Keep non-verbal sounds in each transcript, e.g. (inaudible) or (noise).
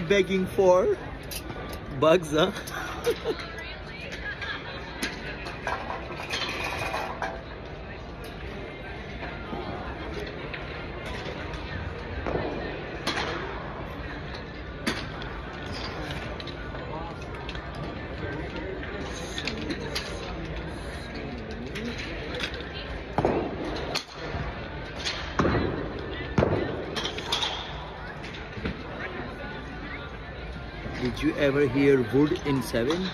begging for bugs, huh? (laughs) Did you ever hear wood in seven?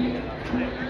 You